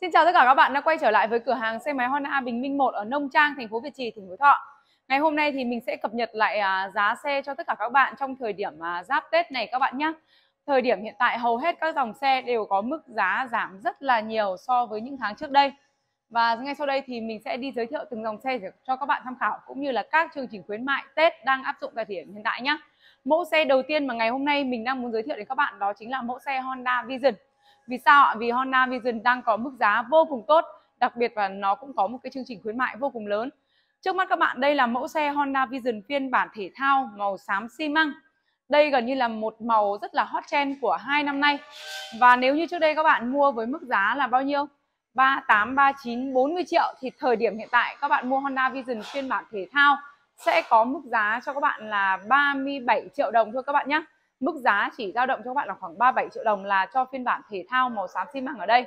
Xin chào tất cả các bạn đã quay trở lại với cửa hàng xe máy Honda Bình Minh 1 ở Nông Trang, thành phố Việt Trì, tỉnh Phú Thọ. Ngày hôm nay thì mình sẽ cập nhật lại à, giá xe cho tất cả các bạn trong thời điểm à, giáp Tết này các bạn nhé. Thời điểm hiện tại hầu hết các dòng xe đều có mức giá giảm rất là nhiều so với những tháng trước đây. Và ngay sau đây thì mình sẽ đi giới thiệu từng dòng xe để cho các bạn tham khảo cũng như là các chương trình khuyến mại Tết đang áp dụng tại thời điểm hiện tại nhé. Mẫu xe đầu tiên mà ngày hôm nay mình đang muốn giới thiệu đến các bạn đó chính là mẫu xe Honda Vision. Vì sao ạ? Vì Honda Vision đang có mức giá vô cùng tốt, đặc biệt và nó cũng có một cái chương trình khuyến mại vô cùng lớn. Trước mắt các bạn đây là mẫu xe Honda Vision phiên bản thể thao màu xám xi măng. Đây gần như là một màu rất là hot trend của hai năm nay. Và nếu như trước đây các bạn mua với mức giá là bao nhiêu? 38, 39, 40 triệu thì thời điểm hiện tại các bạn mua Honda Vision phiên bản thể thao sẽ có mức giá cho các bạn là 37 triệu đồng thôi các bạn nhé mức giá chỉ dao động cho các bạn là khoảng 37 triệu đồng là cho phiên bản thể thao màu xám xi măng ở đây.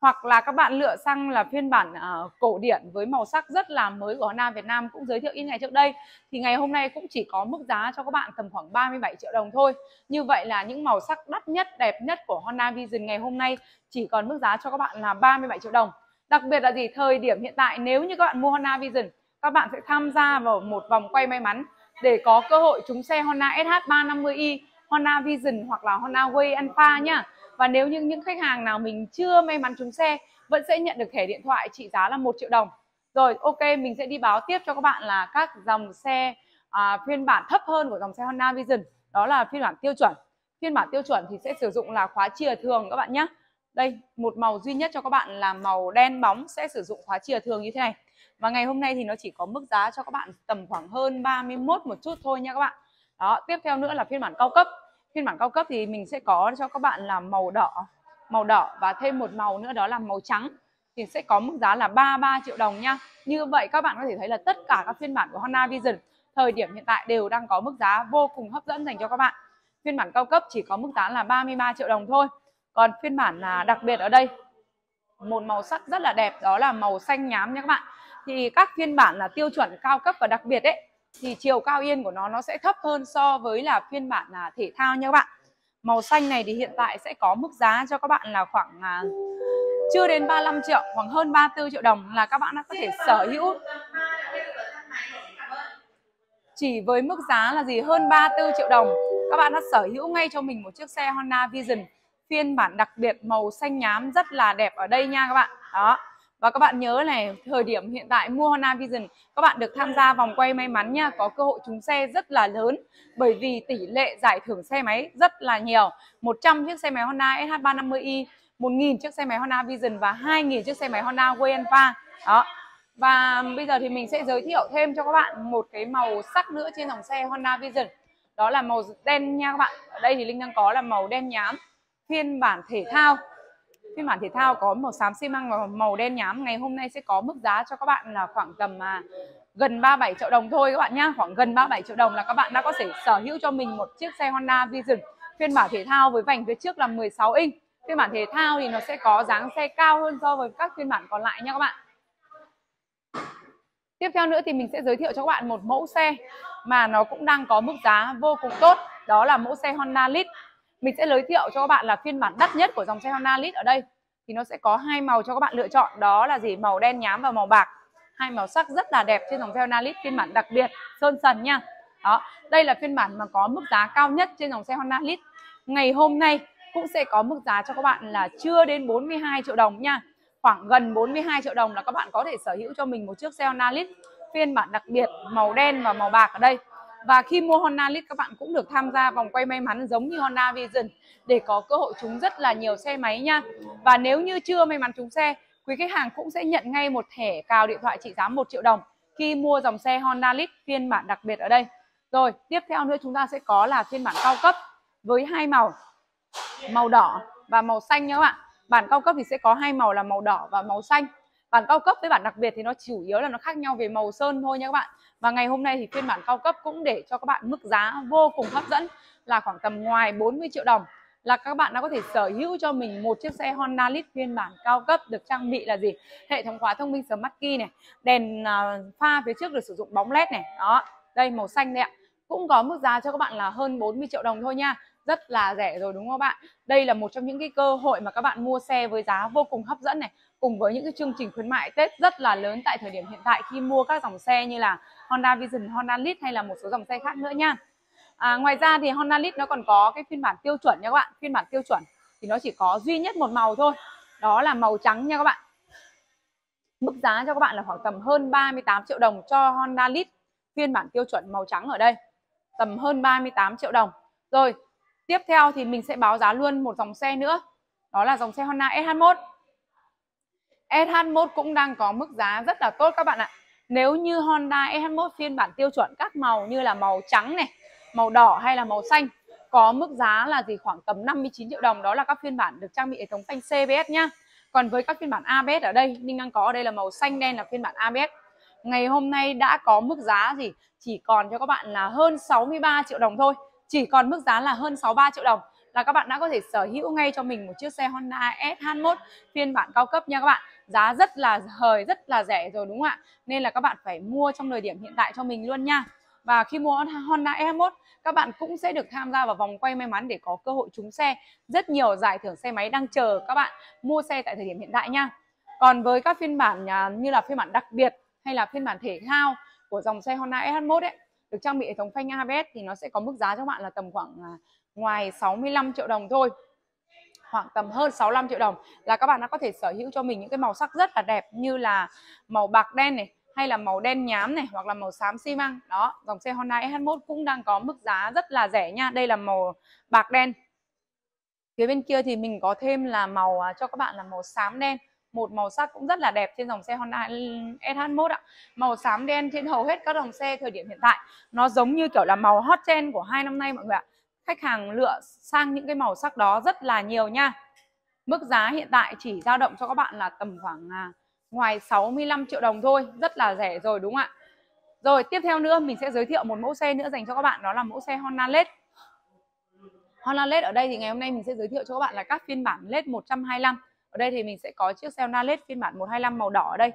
Hoặc là các bạn lựa sang là phiên bản uh, cổ điển với màu sắc rất là mới của Honda Việt Nam cũng giới thiệu ít ngày trước đây. Thì ngày hôm nay cũng chỉ có mức giá cho các bạn tầm khoảng 37 triệu đồng thôi. Như vậy là những màu sắc đắt nhất đẹp nhất của Honda Vision ngày hôm nay chỉ còn mức giá cho các bạn là 37 triệu đồng. Đặc biệt là gì? Thời điểm hiện tại nếu như các bạn mua Honda Vision các bạn sẽ tham gia vào một vòng quay may mắn để có cơ hội trúng xe Honda SH350i Honda Vision hoặc là Honda Way Alpha nhá. Và nếu như những khách hàng nào mình chưa may mắn trúng xe vẫn sẽ nhận được thẻ điện thoại trị giá là 1 triệu đồng. Rồi ok mình sẽ đi báo tiếp cho các bạn là các dòng xe à, phiên bản thấp hơn của dòng xe Honda Vision. Đó là phiên bản tiêu chuẩn. Phiên bản tiêu chuẩn thì sẽ sử dụng là khóa chìa thường các bạn nhé. Đây một màu duy nhất cho các bạn là màu đen bóng sẽ sử dụng khóa chìa thường như thế này. Và ngày hôm nay thì nó chỉ có mức giá cho các bạn tầm khoảng hơn 31 một chút thôi nha các bạn. Đó, tiếp theo nữa là phiên bản cao cấp. Phiên bản cao cấp thì mình sẽ có cho các bạn là màu đỏ màu đỏ và thêm một màu nữa đó là màu trắng. Thì sẽ có mức giá là 33 triệu đồng nha. Như vậy các bạn có thể thấy là tất cả các phiên bản của Honda Vision thời điểm hiện tại đều đang có mức giá vô cùng hấp dẫn dành cho các bạn. Phiên bản cao cấp chỉ có mức giá là 33 triệu đồng thôi. Còn phiên bản là đặc biệt ở đây một màu sắc rất là đẹp đó là màu xanh nhám nha các bạn. Thì các phiên bản là tiêu chuẩn cao cấp và đặc biệt ấy thì chiều cao yên của nó nó sẽ thấp hơn so với là phiên bản là thể thao nha các bạn. Màu xanh này thì hiện tại sẽ có mức giá cho các bạn là khoảng à, chưa đến 35 triệu khoảng hơn 34 triệu đồng là các bạn đã có thể sở hữu. Chỉ với mức giá là gì? Hơn 34 triệu đồng. Các bạn đã sở hữu ngay cho mình một chiếc xe Honda Vision. Phiên bản đặc biệt màu xanh nhám rất là đẹp ở đây nha các bạn. Đó và các bạn nhớ này, thời điểm hiện tại mua Honda Vision, các bạn được tham gia vòng quay may mắn nha, có cơ hội trúng xe rất là lớn bởi vì tỷ lệ giải thưởng xe máy rất là nhiều. 100 chiếc xe máy Honda SH350i, 1.000 chiếc xe máy Honda Vision và 2.000 chiếc xe máy Honda Way Alpha. Đó. Và bây giờ thì mình sẽ giới thiệu thêm cho các bạn một cái màu sắc nữa trên dòng xe Honda Vision. Đó là màu đen nha các bạn. Ở đây thì Linh đang có là màu đen nhám phiên bản thể thao phiên bản thể thao có màu xám xi măng và màu đen nhám. Ngày hôm nay sẽ có mức giá cho các bạn là khoảng tầm à, gần 37 triệu đồng thôi các bạn nhá. Khoảng gần 37 triệu đồng là các bạn đã có thể sở hữu cho mình một chiếc xe Honda Vision. Phiên bản thể thao với vành phía trước là 16 inch. Phiên bản thể thao thì nó sẽ có dáng xe cao hơn so với các phiên bản còn lại nha các bạn. Tiếp theo nữa thì mình sẽ giới thiệu cho các bạn một mẫu xe mà nó cũng đang có mức giá vô cùng tốt. Đó là mẫu xe Honda Lead mình sẽ giới thiệu cho các bạn là phiên bản đắt nhất của dòng xe Honda Lead ở đây. Thì nó sẽ có hai màu cho các bạn lựa chọn. Đó là gì? Màu đen nhám và màu bạc. Hai màu sắc rất là đẹp trên dòng xe Honda Lead, phiên bản đặc biệt, sơn sần nha. Đó, đây là phiên bản mà có mức giá cao nhất trên dòng xe Honda Lead. Ngày hôm nay cũng sẽ có mức giá cho các bạn là chưa đến 42 triệu đồng nha. Khoảng gần 42 triệu đồng là các bạn có thể sở hữu cho mình một chiếc xe Honda Lead. Phiên bản đặc biệt, màu đen và màu bạc ở đây và khi mua Honda Lead các bạn cũng được tham gia vòng quay may mắn giống như Honda Vision để có cơ hội trúng rất là nhiều xe máy nha. Và nếu như chưa may mắn trúng xe, quý khách hàng cũng sẽ nhận ngay một thẻ cào điện thoại trị giá 1 triệu đồng khi mua dòng xe Honda Lead phiên bản đặc biệt ở đây. Rồi, tiếp theo nữa chúng ta sẽ có là phiên bản cao cấp với hai màu, màu đỏ và màu xanh nhé các bạn. Bản cao cấp thì sẽ có hai màu là màu đỏ và màu xanh. Bản cao cấp với bản đặc biệt thì nó chủ yếu là nó khác nhau về màu sơn thôi nha các bạn. Và ngày hôm nay thì phiên bản cao cấp cũng để cho các bạn mức giá vô cùng hấp dẫn là khoảng tầm ngoài 40 triệu đồng. Là các bạn đã có thể sở hữu cho mình một chiếc xe Honda Lead phiên bản cao cấp được trang bị là gì? Hệ thống khóa thông minh Smart Key này, đèn à, pha phía trước được sử dụng bóng led này. Đó, đây màu xanh đây ạ. Cũng có mức giá cho các bạn là hơn 40 triệu đồng thôi nha rất là rẻ rồi đúng không bạn? Đây là một trong những cái cơ hội mà các bạn mua xe với giá vô cùng hấp dẫn này cùng với những cái chương trình khuyến mại Tết rất là lớn tại thời điểm hiện tại khi mua các dòng xe như là Honda Vision, Honda Lead hay là một số dòng xe khác nữa nha. À, ngoài ra thì Honda Lead nó còn có cái phiên bản tiêu chuẩn nha các bạn. Phiên bản tiêu chuẩn thì nó chỉ có duy nhất một màu thôi đó là màu trắng nha các bạn. Mức giá cho các bạn là khoảng tầm hơn 38 triệu đồng cho Honda Lead. Phiên bản tiêu chuẩn màu trắng ở đây tầm hơn 38 triệu đồng. Rồi tiếp theo thì mình sẽ báo giá luôn một dòng xe nữa. Đó là dòng xe Honda SH1 SH1 cũng đang có mức giá rất là tốt các bạn ạ. Nếu như Honda SH1 phiên bản tiêu chuẩn các màu như là màu trắng này, màu đỏ hay là màu xanh, có mức giá là gì? Khoảng tầm 59 triệu đồng. Đó là các phiên bản được trang bị hệ thống phanh CBS nhá. Còn với các phiên bản ABS ở đây, Ninh đang có ở đây là màu xanh, đen là phiên bản ABS ngày hôm nay đã có mức giá gì? Chỉ còn cho các bạn là hơn 63 triệu đồng thôi chỉ còn mức giá là hơn 63 triệu đồng. Là các bạn đã có thể sở hữu ngay cho mình một chiếc xe Honda SH1 phiên bản cao cấp nha các bạn. Giá rất là hời, rất là rẻ rồi đúng không ạ? Nên là các bạn phải mua trong thời điểm hiện tại cho mình luôn nha. Và khi mua Honda SH1 các bạn cũng sẽ được tham gia vào vòng quay may mắn để có cơ hội trúng xe. Rất nhiều giải thưởng xe máy đang chờ các bạn mua xe tại thời điểm hiện tại nha. Còn với các phiên bản à, như là phiên bản đặc biệt hay là phiên bản thể thao của dòng xe Honda SH1 ấy được trang bị hệ thống phanh ABS thì nó sẽ có mức giá cho bạn là tầm khoảng à, ngoài 65 triệu đồng thôi. Khoảng tầm hơn 65 triệu đồng là các bạn đã có thể sở hữu cho mình những cái màu sắc rất là đẹp như là màu bạc đen này, hay là màu đen nhám này, hoặc là màu xám xi măng. Đó, dòng xe Honda SH1 cũng đang có mức giá rất là rẻ nha. Đây là màu bạc đen. Phía bên kia thì mình có thêm là màu à, cho các bạn là màu xám đen một màu sắc cũng rất là đẹp trên dòng xe Honda SH1 ạ. Màu xám đen trên hầu hết các dòng xe thời điểm hiện tại. Nó giống như kiểu là màu hot trend của hai năm nay mọi người ạ. Khách hàng lựa sang những cái màu sắc đó rất là nhiều nha. Mức giá hiện tại chỉ dao động cho các bạn là tầm khoảng à, ngoài 65 triệu đồng thôi. Rất là rẻ rồi đúng không ạ? Rồi tiếp theo nữa mình sẽ giới thiệu một mẫu xe nữa dành cho các bạn. Đó là mẫu xe Honda LED. Honda LED ở đây thì ngày hôm nay mình sẽ giới thiệu cho các bạn là các phiên bản LED 125 ở đây thì mình sẽ có chiếc xe Honda phiên bản 125 màu đỏ ở đây.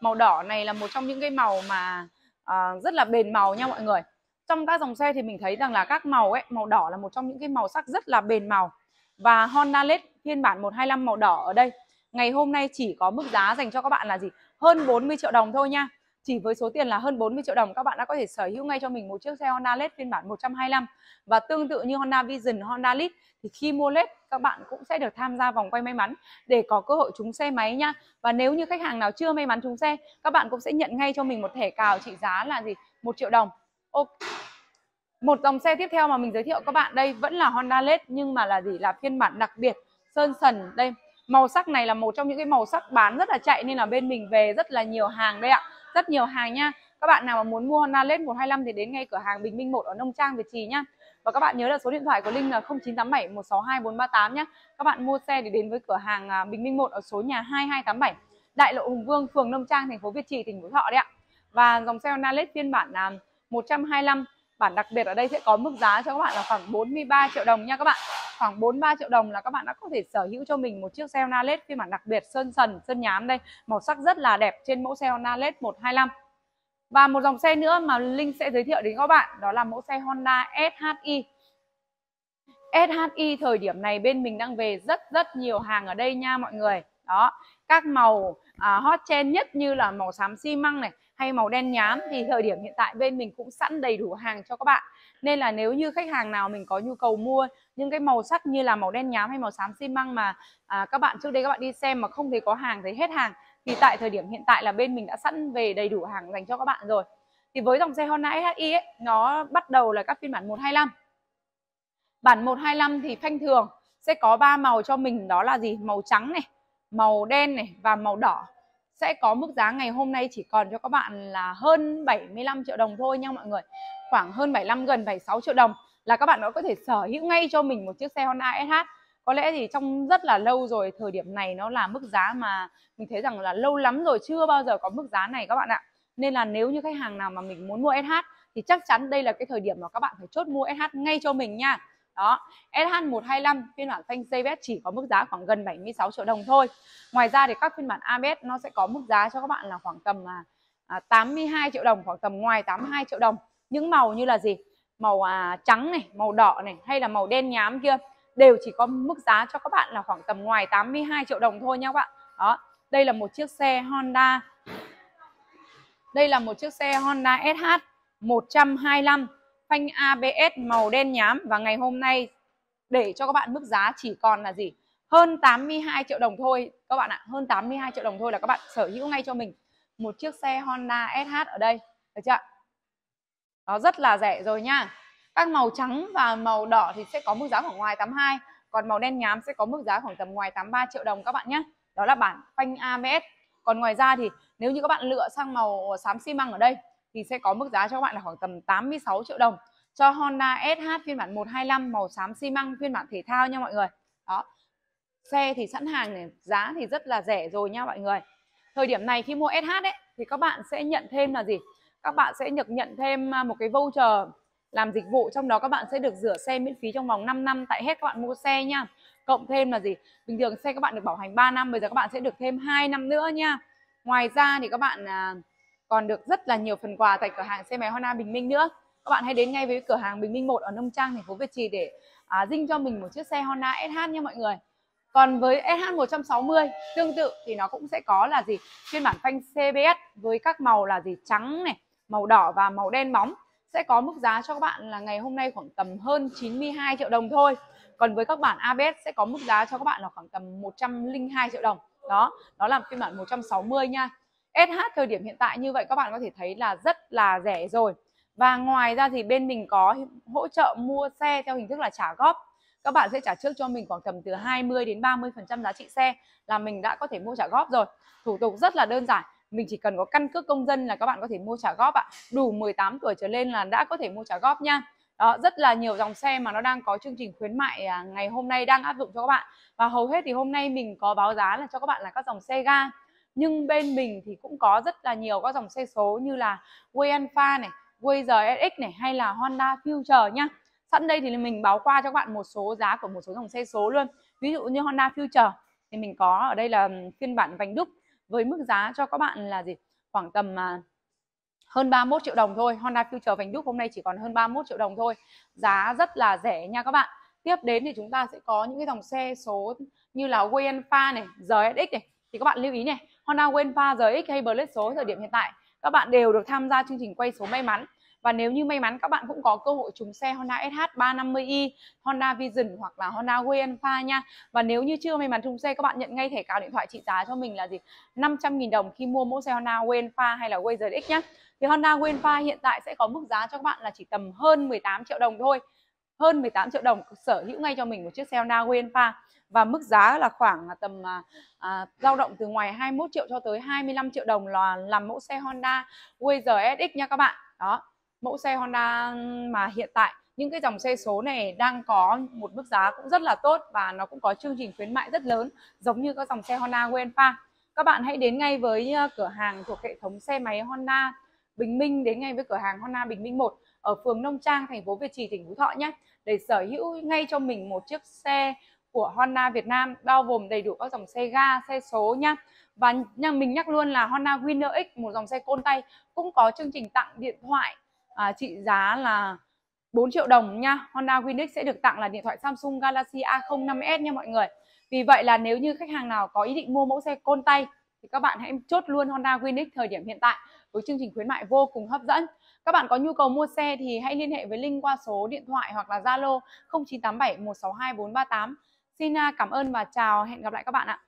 Màu đỏ này là một trong những cái màu mà à, rất là bền màu nha mọi người. Trong các dòng xe thì mình thấy rằng là các màu ấy màu đỏ là một trong những cái màu sắc rất là bền màu. Và Honda LED phiên bản 125 màu đỏ ở đây. Ngày hôm nay chỉ có mức giá dành cho các bạn là gì? Hơn 40 triệu đồng thôi nha chỉ với số tiền là hơn 40 triệu đồng các bạn đã có thể sở hữu ngay cho mình một chiếc xe Honda LED phiên bản 125 và tương tự như Honda Vision, Honda Lead thì khi mua LED các bạn cũng sẽ được tham gia vòng quay may mắn để có cơ hội trúng xe máy nha. Và nếu như khách hàng nào chưa may mắn trúng xe các bạn cũng sẽ nhận ngay cho mình một thẻ cào trị giá là gì? Một triệu đồng. Ok. Một dòng xe tiếp theo mà mình giới thiệu các bạn đây vẫn là Honda LED nhưng mà là gì? Là phiên bản đặc biệt sơn sần đây. Màu sắc này là một trong những cái màu sắc bán rất là chạy nên là bên mình về rất là nhiều hàng đây ạ rất nhiều hàng nha. Các bạn nào mà muốn mua Honda LED 125 thì đến ngay cửa hàng Bình Minh 1 ở Nông Trang, Việt Trì nhá. Và các bạn nhớ là số điện thoại của Linh là 0987 162 438 nhé các bạn mua xe thì đến với cửa hàng à, Bình Minh 1 ở số nhà 2287 Đại lộ Hùng Vương, phường Nông Trang, thành phố Việt Trì, tỉnh Phú Thọ đấy ạ. Và dòng xe Honda LED phiên bản là 125 bản đặc biệt ở đây sẽ có mức giá cho các bạn là khoảng 43 triệu đồng nha các bạn khoảng 43 triệu đồng là các bạn đã có thể sở hữu cho mình một chiếc xe Honda LED phiên bản đặc biệt sơn sần sơn nhám đây. Màu sắc rất là đẹp trên mẫu xe Honda LED 125 và một dòng xe nữa mà Linh sẽ giới thiệu đến các bạn đó là mẫu xe Honda SHI SHI thời điểm này bên mình đang về rất rất nhiều hàng ở đây nha mọi người. Đó các màu à, hot trend nhất như là màu xám xi măng này hay màu đen nhám thì thời điểm hiện tại bên mình cũng sẵn đầy đủ hàng cho các bạn. Nên là nếu như khách hàng nào mình có nhu cầu mua những cái màu sắc như là màu đen nhám hay màu xám xi măng mà à, các bạn trước đây các bạn đi xem mà không thấy có hàng thấy hết hàng thì tại thời điểm hiện tại là bên mình đã sẵn về đầy đủ hàng dành cho các bạn rồi. Thì với dòng xe Honda SHI ấy nó bắt đầu là các phiên bản 125 bản 125 thì phanh thường sẽ có ba màu cho mình đó là gì? Màu trắng này màu đen này và màu đỏ sẽ có mức giá ngày hôm nay chỉ còn cho các bạn là hơn 75 triệu đồng thôi nha mọi người. Khoảng hơn 75 gần 76 triệu đồng là các bạn đã có thể sở hữu ngay cho mình một chiếc xe Honda SH có lẽ thì trong rất là lâu rồi, thời điểm này nó là mức giá mà mình thấy rằng là lâu lắm rồi, chưa bao giờ có mức giá này các bạn ạ. Nên là nếu như khách hàng nào mà mình muốn mua SH thì chắc chắn đây là cái thời điểm mà các bạn phải chốt mua SH ngay cho mình nha đó SH125 phiên bản phanh JBS chỉ có mức giá khoảng gần 76 triệu đồng thôi. Ngoài ra thì các phiên bản ABS nó sẽ có mức giá cho các bạn là khoảng tầm à, à 82 triệu đồng khoảng tầm ngoài 82 triệu đồng. Những màu như là gì? Màu à, trắng này màu đỏ này hay là màu đen nhám kia đều chỉ có mức giá cho các bạn là khoảng tầm ngoài 82 triệu đồng thôi nha các bạn. Đó đây là một chiếc xe Honda. Đây là một chiếc xe Honda SH 125 phanh ABS màu đen nhám. Và ngày hôm nay, để cho các bạn mức giá chỉ còn là gì? Hơn 82 triệu đồng thôi. Các bạn ạ, hơn 82 triệu đồng thôi là các bạn sở hữu ngay cho mình một chiếc xe Honda SH ở đây. Được chưa nó rất là rẻ rồi nha. Các màu trắng và màu đỏ thì sẽ có mức giá khoảng ngoài 82 còn màu đen nhám sẽ có mức giá khoảng tầm ngoài 83 triệu đồng các bạn nhé. Đó là bản phanh ABS còn ngoài ra thì, nếu như các bạn lựa sang màu xám xi măng ở đây thì sẽ có mức giá cho các bạn là khoảng tầm 86 triệu đồng. Cho Honda SH phiên bản 125 màu xám xi măng, phiên bản thể thao nha mọi người. Đó. Xe thì sẵn hàng này, giá thì rất là rẻ rồi nha mọi người. Thời điểm này khi mua SH ấy, thì các bạn sẽ nhận thêm là gì? Các bạn sẽ được nhận thêm à, một cái voucher làm dịch vụ, trong đó các bạn sẽ được rửa xe miễn phí trong vòng 5 năm tại hết các bạn mua xe nha. Cộng thêm là gì? Bình thường xe các bạn được bảo hành 3 năm, bây giờ các bạn sẽ được thêm 2 năm nữa nha. Ngoài ra thì các bạn à, còn được rất là nhiều phần quà tại cửa hàng xe máy Honda Bình Minh nữa. Các bạn hãy đến ngay với cửa hàng Bình Minh 1 ở Nông Trang thành phố Việt Trì để à, dinh cho mình một chiếc xe Honda SH nha mọi người. Còn với SH 160 tương tự thì nó cũng sẽ có là gì? Phiên bản phanh CBS với các màu là gì? Trắng này màu đỏ và màu đen bóng. Sẽ có mức giá cho các bạn là ngày hôm nay khoảng tầm hơn 92 triệu đồng thôi. Còn với các bản ABS sẽ có mức giá cho các bạn là khoảng tầm 102 triệu đồng. Đó đó là phiên bản 160 nha. SH thời điểm hiện tại như vậy các bạn có thể thấy là rất là rẻ rồi. Và ngoài ra thì bên mình có hỗ trợ mua xe theo hình thức là trả góp. Các bạn sẽ trả trước cho mình khoảng tầm từ 20 đến 30 phần trăm giá trị xe là mình đã có thể mua trả góp rồi. Thủ tục rất là đơn giản, mình chỉ cần có căn cước công dân là các bạn có thể mua trả góp ạ. Đủ 18 tuổi trở lên là đã có thể mua trả góp nha. Đó, rất là nhiều dòng xe mà nó đang có chương trình khuyến mại à, ngày hôm nay đang áp dụng cho các bạn. Và hầu hết thì hôm nay mình có báo giá là cho các bạn là các dòng xe ga nhưng bên mình thì cũng có rất là nhiều các dòng xe số như là Way Alpha này Way RSX này hay là Honda Future nhá. Sẵn đây thì mình báo qua cho các bạn một số giá của một số dòng xe số luôn. Ví dụ như Honda Future thì mình có ở đây là ừ, phiên bản vành đúc với mức giá cho các bạn là gì? Khoảng tầm à, hơn 31 triệu đồng thôi. Honda Future vành đúc hôm nay chỉ còn hơn 31 triệu đồng thôi. Giá rất là rẻ nha các bạn. Tiếp đến thì chúng ta sẽ có những cái dòng xe số như là Way Alpha này RSX này. Thì các bạn lưu ý này Honda Way Alpha RX hay Blade số thời điểm hiện tại các bạn đều được tham gia chương trình quay số may mắn và nếu như may mắn các bạn cũng có cơ hội trúng xe Honda SH 350i, Honda Vision hoặc là Honda Way Alpha nha. Và nếu như chưa may mắn trúng xe các bạn nhận ngay thẻ cào điện thoại trị giá cho mình là gì? 500.000 đồng khi mua mẫu xe Honda Way Alpha hay là Way ZX nhé. Thì Honda Way Alpha hiện tại sẽ có mức giá cho các bạn là chỉ tầm hơn 18 triệu đồng thôi. Hơn 18 triệu đồng sở hữu ngay cho mình một chiếc xe Honda Wayanfa và mức giá là khoảng à, tầm à, à, dao động từ ngoài 21 triệu cho tới 25 triệu đồng là làm mẫu xe Honda Way SX nha các bạn. Đó mẫu xe Honda mà hiện tại. Những cái dòng xe số này đang có một mức giá cũng rất là tốt và nó cũng có chương trình khuyến mại rất lớn giống như các dòng xe Honda Wayanfa Các bạn hãy đến ngay với cửa hàng thuộc hệ thống xe máy Honda Bình Minh đến ngay với cửa hàng Honda Bình Minh 1 ở phường Nông Trang, thành phố Việt Trì, tỉnh Phú Thọ nhé để sở hữu ngay cho mình một chiếc xe của Honda Việt Nam bao gồm đầy đủ các dòng xe ga, xe số nhá. Và mình nhắc luôn là Honda Winner X một dòng xe côn tay cũng có chương trình tặng điện thoại à, trị giá là 4 triệu đồng nha Honda Winix sẽ được tặng là điện thoại Samsung Galaxy A05s nha mọi người. Vì vậy là nếu như khách hàng nào có ý định mua mẫu xe côn tay thì các bạn hãy chốt luôn Honda Winix thời điểm hiện tại với chương trình khuyến mại vô cùng hấp dẫn các bạn có nhu cầu mua xe thì hãy liên hệ với Linh qua số điện thoại hoặc là Zalo 0987 162 438 Xin à, cảm ơn và chào, hẹn gặp lại các bạn ạ.